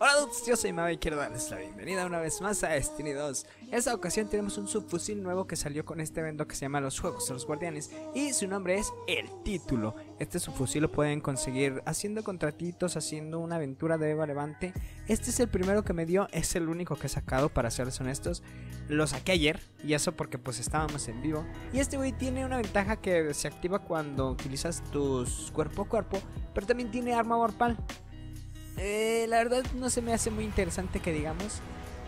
Hola dudes, yo soy Mabe y quiero darles la bienvenida una vez más a Destiny 2 En esta ocasión tenemos un subfusil nuevo que salió con este evento que se llama Los Juegos de los Guardianes Y su nombre es El Título. Este subfusil lo pueden conseguir haciendo contratitos, haciendo una aventura de Eva Levante. Este es el primero que me dio, es el único que he sacado para serles honestos. Lo saqué ayer y eso porque pues estábamos en vivo. Y este güey tiene una ventaja que se activa cuando utilizas tus cuerpo a cuerpo Pero también tiene arma morpal eh, la verdad no se me hace muy interesante que digamos.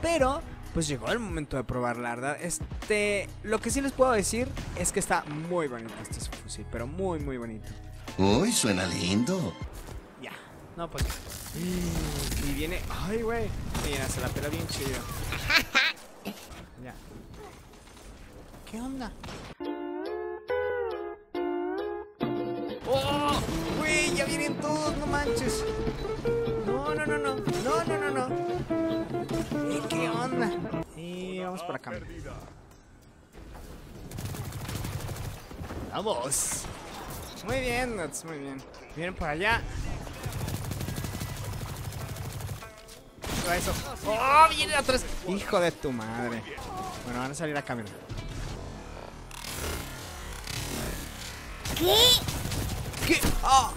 Pero, pues llegó el momento de probar, la verdad. Este, lo que sí les puedo decir es que está muy bonito este fusil, pero muy, muy bonito. Uy, suena lindo. Ya, no, pues. Y viene. Ay, güey. Mira, se la pela bien chido. ya. ¿Qué onda? ¡Oh! ¡Güey! Ya vienen todos, no manches. Vamos por acá. Vamos. Muy bien, Nuts, muy bien. Vienen por allá. Eso. ¡Oh! Viene atrás. Hijo de tu madre. Bueno, van a salir a caminar. ¿Qué? ¿Qué? ¡Ah!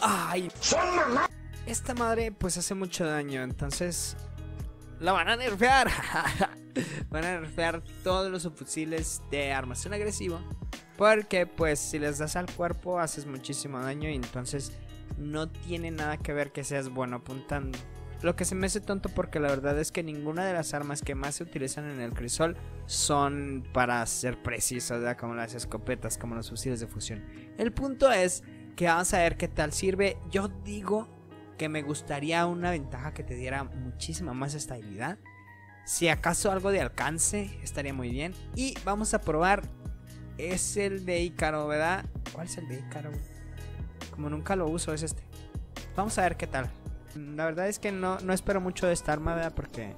¡Ay! Esta madre pues hace mucho daño, entonces la van a nerfear. van a nerfear todos los subfusiles de armación agresivo. Porque pues si les das al cuerpo haces muchísimo daño y entonces no tiene nada que ver que seas bueno apuntando. Lo que se me hace tonto porque la verdad es que ninguna de las armas que más se utilizan en el crisol son para ser precisas, ¿verdad? como las escopetas, como los fusiles de fusión. El punto es que vamos a ver qué tal sirve. Yo digo que me gustaría una ventaja que te diera muchísima más estabilidad. Si acaso algo de alcance estaría muy bien. Y vamos a probar. Es el de Ícaro, ¿verdad? ¿Cuál es el de Ícaro? Como nunca lo uso, es este. Vamos a ver qué tal. La verdad es que no, no espero mucho de esta arma, ¿verdad? Porque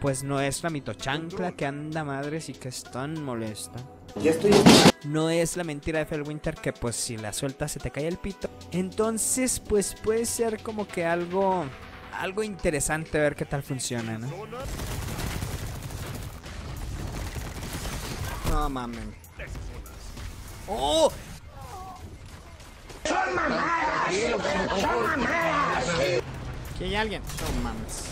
pues no es la mitochancla que anda madres y que es tan molesta. Ya estoy. No es la mentira de Fellwinter que pues si la sueltas se te cae el pito. Entonces pues puede ser como que algo algo interesante ver qué tal funciona, ¿no? No mames. ¡Oh! Aquí hay alguien. No mames.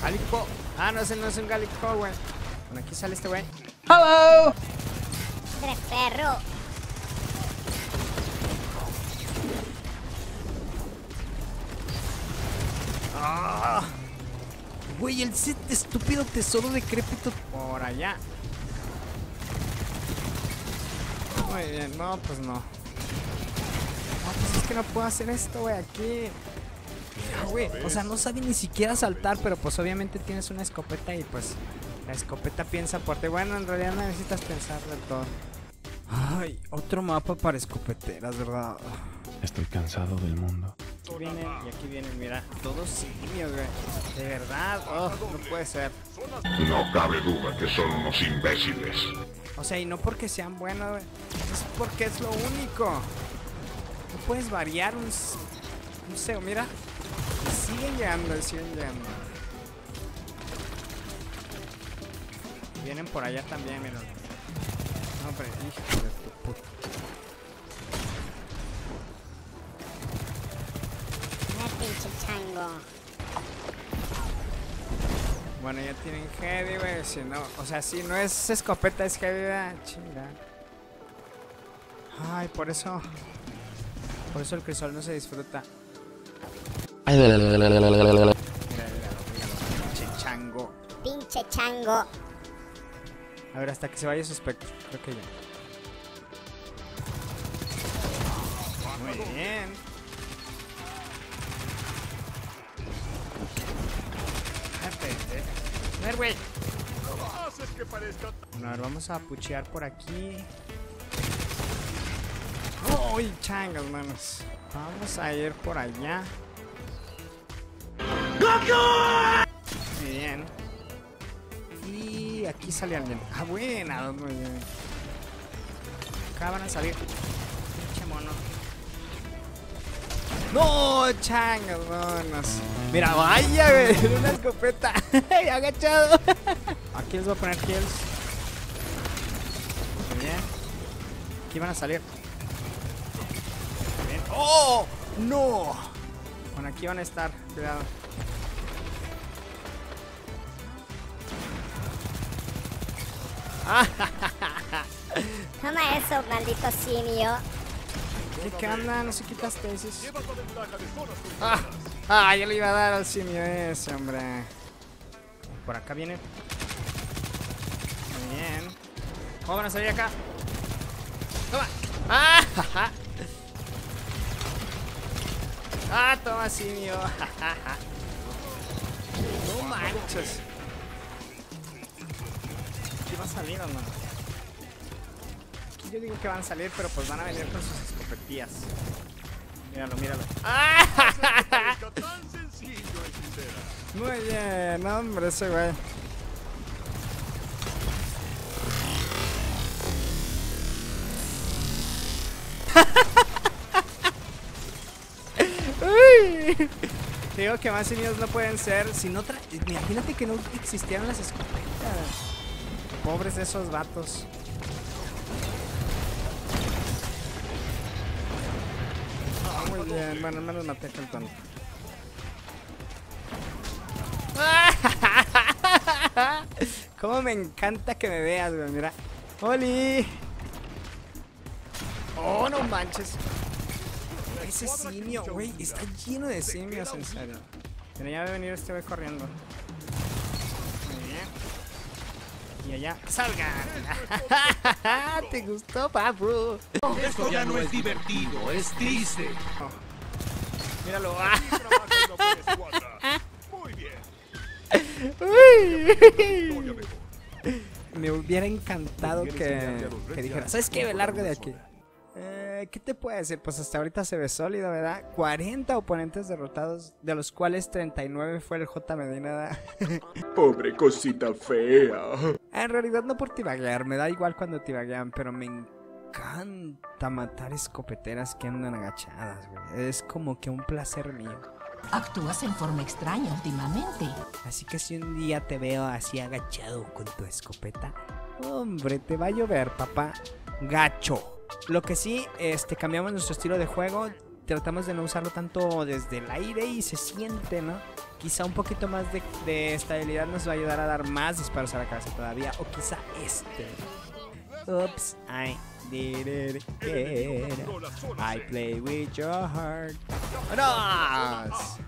Galico. Ah, no, ese no es un Galico, güey. Bueno, aquí sale este güey. ¡Hello! Tres perro. ¡Ah! Güey, el set estúpido tesoro decrépito por allá. Muy bien, no, pues no. No, pues es que no puedo hacer esto, güey, aquí. Mira, güey, o sea, no sabe ni siquiera saltar, pero pues obviamente tienes una escopeta y pues la escopeta piensa por ti. Bueno, en realidad no necesitas pensar del todo. Ay, otro mapa para escopeteras, ¿verdad? Estoy cansado del mundo. Aquí vienen y aquí vienen, mira, todos simios, güey. De verdad, oh, no puede ser. No cabe duda que son unos imbéciles. O sea, y no porque sean buenos, güey. Es porque es lo único. No puedes variar un... s- No sé, mira. Siguen llegando, y siguen llegando. Vienen por allá también, mira. No, hijo de tu puta. Bueno, ya tienen heavy, güey. Si no, o sea, si no es escopeta, es heavy, ¿verdad? Chinga. Ay, por eso. Por eso el crisol no se disfruta. Mira, mira, mira, pinche chango. Pinche chango. A ver, hasta que se vaya su espectro. Creo que ya. Bueno, a ver, vamos a puchear por aquí. ¡Uy, changas, manos! Vamos a ir por allá. Muy bien. Y aquí sale alguien. Ah, buena, muy bien. Acá van a salir. Pinche mono. No, changas, vámonos. Mira, vaya, güey, una escopeta. Agachado. Aquí les voy a poner kills. Muy bien. Aquí van a salir. Muy bien. ¡Oh! ¡No! Bueno, aquí van a estar. Cuidado. Toma eso, maldito simio. ¿Qué, qué? No se quitaste esos. Ah, ah, yo le iba a dar al simio ese, hombre. Por acá viene. Muy bien. ¿Cómo van a salir acá? Toma. Ah, jaja. ah toma simio. jajaja. no manches. ¿Qué va a salir o no? Aquí yo digo que van a salir, pero pues van a venir con sus escopetillas. Míralo, míralo. ¡Ah! Muy bien, hombre, ese güey. Uy. Te Digo que más simios no pueden ser. Si no tra- Imagínate que no existieran las escopetas. Pobres de esos vatos. Bueno, al menos maté con tonto. Cómo me encanta que me veas, güey, mira. ¡Oli! ¡Oh, no manches! Ese simio, güey, está lleno de simios, en serio. Pero ya va a venir este güey corriendo. Allá, ¡salgan! ¿Te gustó, papu? Esto ya no es divertido, es triste. Míralo. Muy bien. Uy. Me hubiera encantado que, que dijera, ¿sabes qué? Largo de aquí. Eh, ¿Qué te puedo decir? Pues hasta ahorita se ve sólido, ¿verdad? 40 oponentes derrotados, de los cuales 39 fue el J Medina. Pobre cosita fea. en realidad no por tibaguear, me da igual cuando tibaguean, pero me encanta matar escopeteras que andan agachadas, güey. Es como que un placer mío. Actúas en forma extraña últimamente. Así que si un día te veo así agachado con tu escopeta, hombre, te va a llover, papá. Gacho. Lo que sí, este, cambiamos nuestro estilo de juego. Tratamos de no usarlo tanto desde el aire y se siente, ¿no? Quizá un poquito más de, estabilidad nos va a ayudar a dar más disparos a la cabeza todavía. O quizá este. Oops, I did it. I play with your heart. ¡Vámonos!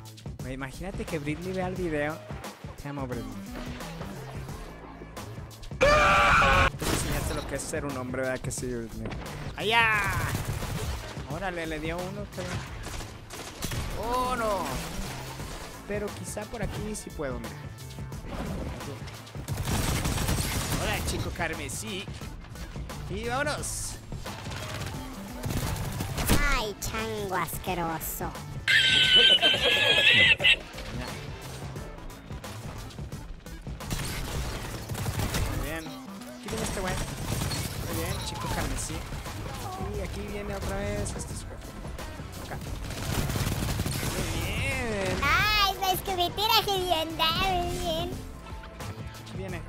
Imagínate que Britney vea el video. Te amo, Britney. Te enseñaste lo que es ser un hombre, ¿verdad que sí, Britney? ¡Allá! Órale, le dio uno, pero... ¡Oh, no! Pero quizá por aquí sí puedo, mira. Hola, chico carmesí. Y vámonos. Ay, chango asqueroso. Ya. Muy bien. Aquí viene este güey. Muy bien, chico carmesí. Y aquí viene otra vez este sujeto. Acá. Muy bien. Ay, la escobetera que bien, muy bien. Aquí viene.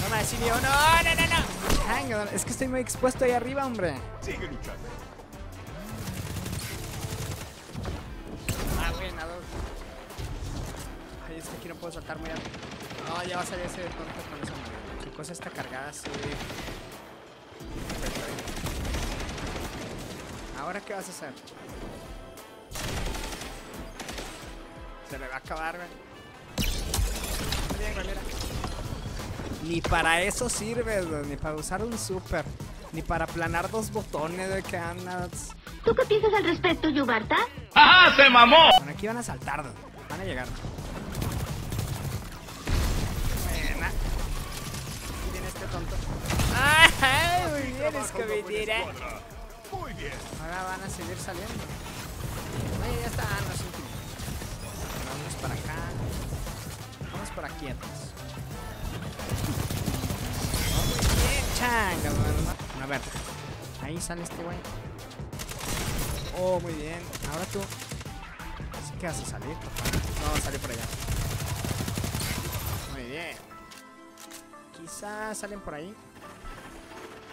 No me decir yo. No, no, no, no. Venga, es que estoy muy expuesto ahí arriba, hombre. Sigue luchando. Ah, buena, dos. Ay, es que aquí no puedo saltar muy alto. No, ya va a salir ese tonto con esa madre. Su cosa está cargada así. ¿Ahora qué vas a hacer? Se le va a acabar, güey. Muy bien, güey, mira. Ni para eso sirve, güey, ni para usar un super. Ni para aplanar dos botones de que andas. ¿Tú qué piensas al respecto, Yubarta? Bueno, aquí van a saltar, ¿no? van a llegar. Buena. Aquí viene este tonto. ¡Ay, muy bien, escobitera! Muy bien. Ahora van a seguir saliendo. Ay, ya está, no es último. Vamos para acá. Vamos por aquí atrás. Oh, muy bien, changa, mano. A ver. Ahí sale este güey. Oh, muy bien. Ahora tú. Así que vas a salir, papá. No, sale por allá. Muy bien. Quizás salen por ahí.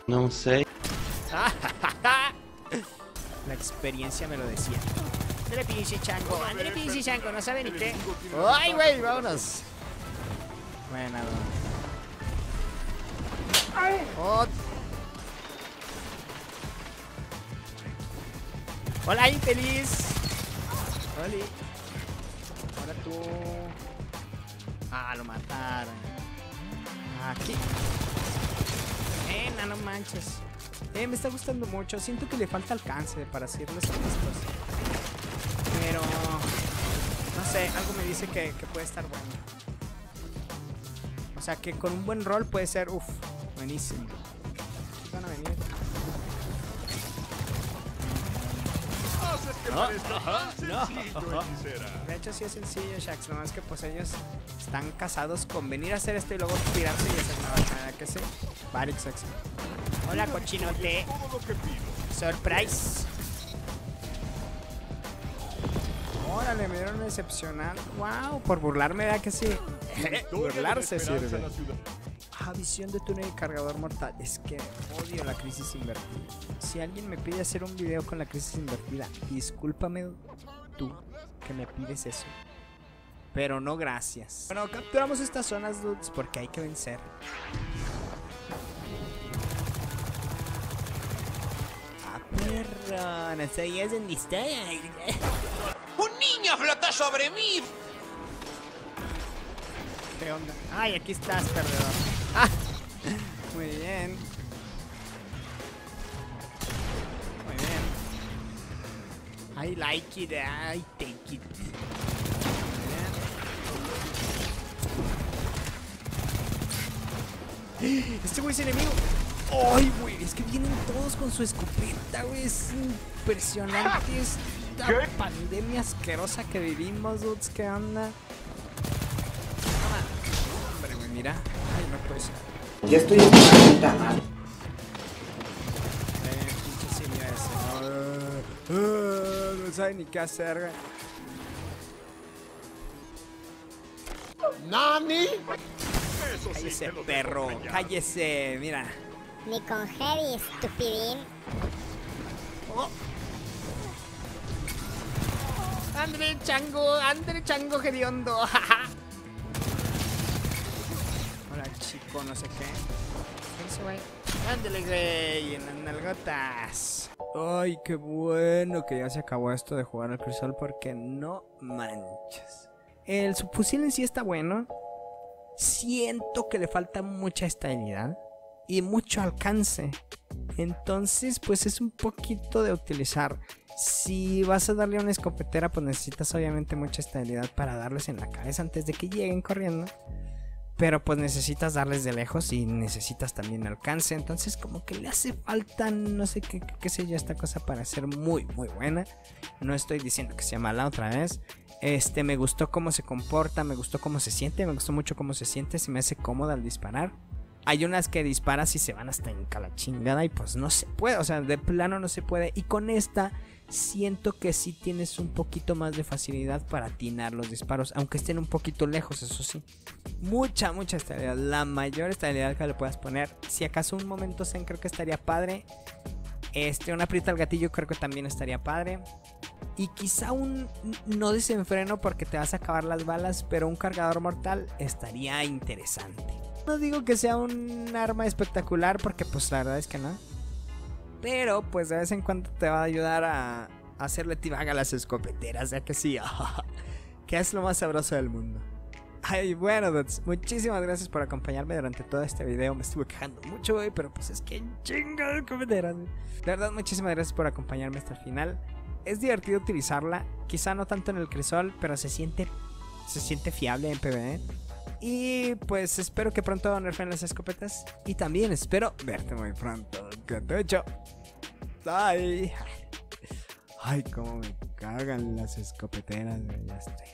No sé. Experiencia me lo decía. Ándale, pinche chango. Ándale, pinche chango. No sabe ni qué. ¡Ay, güey! Vámonos. Buena, oh. Hola, infeliz. Hola. Ahora tú. Ah, lo mataron. Aquí. Nena, no manches. Eh, me está gustando mucho. Siento que le falta alcance para serles honestos. Pero... No sé, algo me dice que, puede estar bueno. O sea, que con un buen rol puede ser, uff, buenísimo. Van a venir. No, no. De hecho sí es sencillo, Shax, nomás que pues ellos están casados con venir a hacer esto y luego tirarse y hacer nada, nada que sé. Varix Shax. Hola, cochinote. Surprise. Órale, me dieron excepcional. Wow, por burlarme, ¿verdad que sí? Burlarse sirve. Ah, visión de túnel y cargador mortal. Es que odio la crisis invertida. Si alguien me pide hacer un video con la crisis invertida, discúlpame tú que me pides eso. Pero no gracias. Bueno, capturamos estas zonas, dudes, porque hay que vencer. Perro, no sabías dónde está. ¡Un niño flota sobre mí! ¿Qué onda? Ay, aquí estás, perdedor. Ah, muy bien. Muy bien. I like it, I take it. Muy bien. Este güey es enemigo. ¡Ay, güey! Es que vienen todos con su escopeta, güey. Es impresionante esta pandemia asquerosa que vivimos, dudes. ¿Qué onda? Hombre, güey, mira. Ay, no puede ser. Ya estoy en la puta madre. Eh, pinche simio ese. ¿no? Ah, no sabe ni qué hacer, güey. ¡Nani! Cállese, perro. Cállese, mira. Ni con Heavy, estupidín. André Chango, André Chango hediondo. Hola, chico, no sé qué. Eso, güey. Ándale, güey, en las nalgotas. Ay, qué bueno que ya se acabó esto de jugar al crisol porque no manches. El subfusil en sí está bueno. Siento que le falta mucha estabilidad y mucho alcance. Entonces, pues es un poquito de utilizar. Si vas a darle a una escopetera, pues necesitas obviamente mucha estabilidad para darles en la cabeza antes de que lleguen corriendo. Pero pues necesitas darles de lejos y necesitas también alcance. Entonces como que le hace falta, no sé qué, qué sé yo, esta cosa para ser muy, muy buena. No estoy diciendo que sea mala otra vez. Este, me gustó cómo se comporta, me gustó cómo se siente, me gustó mucho cómo se siente, se me hace cómoda al disparar. Hay unas que disparas y se van hasta en la chingada y pues no se puede, o sea, de plano no se puede. Y con esta siento que sí tienes un poquito más de facilidad para atinar los disparos, aunque estén un poquito lejos, eso sí. Mucha, mucha estabilidad, la mayor estabilidad que le puedas poner. Si acaso un momento zen creo que estaría padre. Este, una aprieta al gatillo creo que también estaría padre. Y quizá un no desenfreno porque te vas a acabar las balas, pero un cargador mortal estaría interesante. No digo que sea un arma espectacular porque pues la verdad es que no. Pero pues de vez en cuando te va a ayudar a, hacerle tibaga a las escopeteras, ya que sí. que es lo más sabroso del mundo. Ay, bueno, dudes, muchísimas gracias por acompañarme durante todo este video. Me estuve quejando mucho, güey, pero pues es que chinga de escopeteras. De verdad, muchísimas gracias por acompañarme hasta el final. Es divertido utilizarla, quizá no tanto en el crisol, pero se siente, se siente fiable en PvE. Y pues espero que pronto nerfeen las escopetas. Y también espero verte muy pronto. Que te echo. Bye. Ay, cómo me cagan las escopeteras. Ya estoy